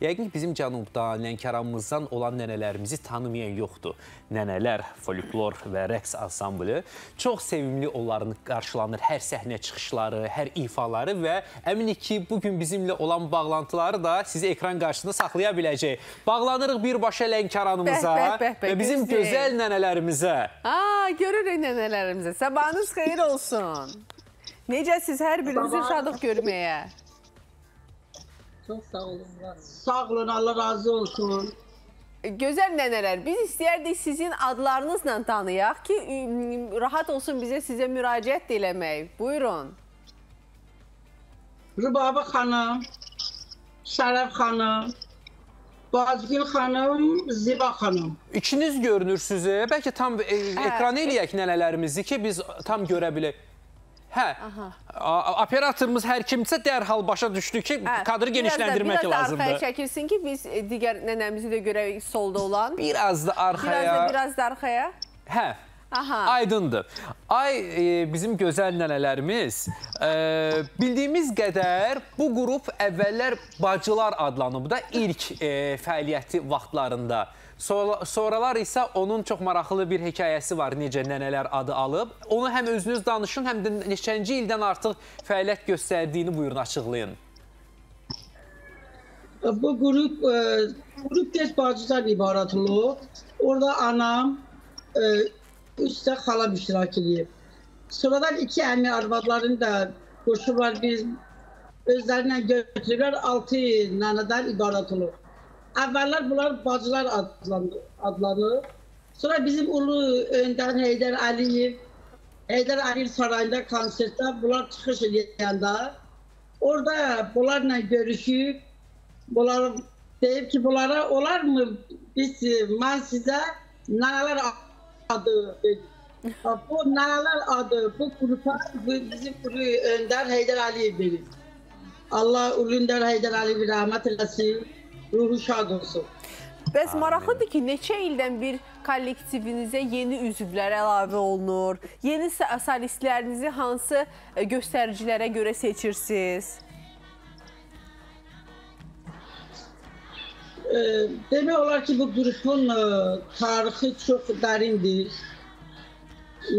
Yəqin ki, bizim cənubdan, Lənkəranımızdan olan nənələrimizi tanımayan yoxdur. Nənələr, folklor və rəqs ansamblı çox sevimli onların qarşılanır hər səhnə çıxışları, hər ifaları və əminik ki, bugün bizimlə olan bağlantıları da sizi ekran qarşısında saxlaya biləcək. Bağlanırıq birbaşa Lənkəranımıza Bəh, bəh, bəh, və bizim gözləyin. gözəl nənələrimizə. Aa, görürük nənələrimizə. Sabahınız xeyir olsun. Necəsiz hər birinizi şadıq görməyə? Çok sağ olun. Sağ olun Allah razı olsun. Gözəl nənələr, biz istəyərdik sizin adlarınızla tanıyaq ki, rahat olsun bizə sizə müraciət də eləmək. Buyurun. Rübabı xanım, Şərəf xanım, Bazgül xanım, Ziba xanım. İkiniz görünürsünüz. Bəlkə tam e, ekran eləyək nənələrimizi ki, biz tam görə bilək. Hə. Operatorumuz hər kimsə dərhal başa düşdü ki, Hə, kadrı genişləndirmək biraz da, biraz da arxaya lazımdır. çəkilsin ki, biz e, digər nənəmizi də görək solda olan. Biraz da Biraz arxaya. da biraz da arxaya. Hə. Aha. Aydındır. Ay e, bizim gözəl nənələrimiz e, bildiyimiz qədər bu qrup əvvəllər bacılar adlanıb da ilk e, fəaliyyəti vaxtlarında. Sonra, sonralar isə onun çox maraqlı bir hekayəsi var necə nənələr adı alıb. Onu həm özünüz danışın, həm də neçənci ildən artıq fəaliyyət göstərdiyini buyurun açıqlayın. Bu grup, e, grup tek bacıdan ibaret olur. Orada anam, e, de halam iştirak ediyor. Sonradan iki anne arvadların da koşular biz özlerine götürürler. Altı naneden ibaret olur. Evveller bunlar bacılar adlanır. Sonra bizim ulu önder Heydər Əliyev, Heydər Əliyev sarayında konsertdə bunlar çıxış edəndə orada bunlarla görüşüb bunlar deyib ki bunlara olar mı biz mən sizə nələr adı bu nələr adı bu qrupa bu bizim ulu önder Heydər Əliyev verir. Allah ulu önder Heydər Əliyev rəhmət eləsin. Ruhu şad olsun. Bəs maraqlıdır ki, neçə ildən bir kollektivinizə yeni üzvlər əlavə olunur? Yeni solistlərinizi hansı e, göstəricilərə görə seçirsiniz? Demək olar ki, bu qrupun e, tarixi çox dərindir.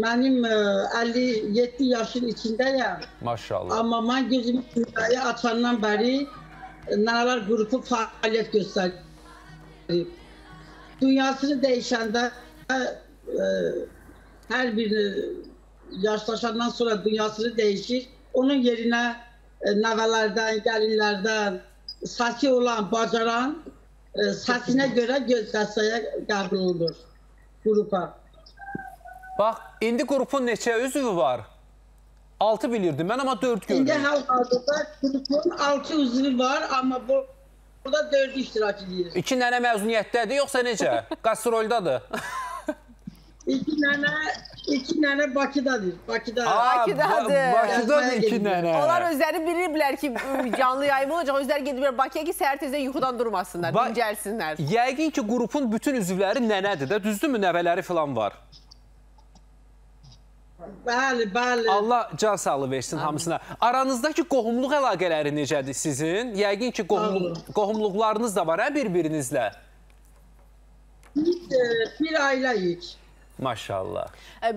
Mənim e, 57 yaşın içindəyəm. Maşallah. Amma mən gözümü dünyaya açandan bəri e, Nələr qrupu fəaliyyət göstərir. Dünyasını dəyişəndə e, hər bir e, yaşlaşandan sonra dünyasını dəyişir. Onun yerinə e, nəvələrdən, gəlinlərdən səsi olan, bacaran e, səsinə görə qəssaya qəbul olunur qrupa. Bax, indi qrupun neçə üzvü var? 6 bilirdim mən, amma 4 İndi gördüm. hal-hazırda qrupun 6 üzvü var, amma bu burada 4 iştirak edir. İki nənə məzuniyyətdədir, yoxsa necə? Qastroldadır. İki nənə, iki nənə Bakıdadır. Bakıda. Aa, Bakıdadır. Ba- Bakıdadır iki nənə. Onlar özləri bilirlər ki, canlı yayım olacaq. Özləri gediblər Bakıya ki, səhər tezdən yuxudan durmasınlar, Ba- dincəlsinlər. Yəqin ki, qrupun bütün üzvləri nənədir də, düzdürmü? Nəvələri falan var. Bəli, bəli. Allah can sağlığı versin hamısına. Aranızdakı qohumluq əlaqələri necədir sizin? Yəqin ki, qohumluq, qohumluqlarınız da var hə bir-birinizlə. Biz e, bir ailəyik. Maşallah.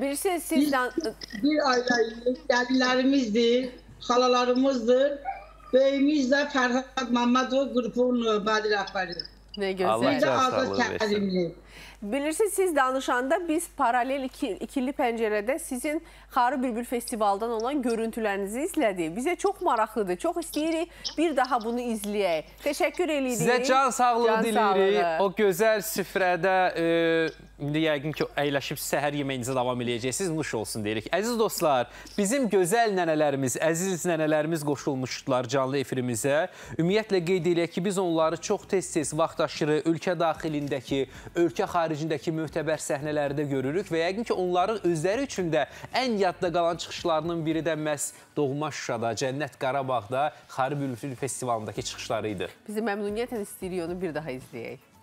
Bilirsiniz, siz dan- Bir ailəyik. Gəlilərimizdir, xalalarımızdır. Böyümüz də Fərhad Məmmədov qrupun e, bədi rəhbəridir. nə Allah gözəl. Azad sağlığı versin. Bilirsiniz, siz danışanda biz paralel iki, ikili pəncərədə sizin Xarı Bülbül festivaldan olan görüntülərinizi izlədik. Bizə çox maraqlıdır. Çox istəyirik bir daha bunu izləyək. Təşəkkür edirik. Sizə can sağlığı Can diləyirik. sağlığı. O gözəl süfrədə e, indi yəqin ki əyləşib səhər yeməyinizə davam eləyəcəksiniz. Nuş olsun deyirik. Əziz dostlar, bizim gözəl nənələrimiz, əziz nənələrimiz qoşulmuşdular canlı efirimizə. Ümumiyyətlə qeyd eləyək ki, biz onları çox tez-tez vaxtaşırı ölkə daxilindəki, ölkə xaricindəki möhtəbər səhnələrdə görürük və yəqin ki, onların özləri üçün də ən yadda qalan çıxışlarının biri də məhz doğma Şuşada, Cənnət Qarabağda Xarı Bülbül festivalındakı çıxışları idi. Bizi məmnuniyyətlə istəyirik onu bir daha izləyək.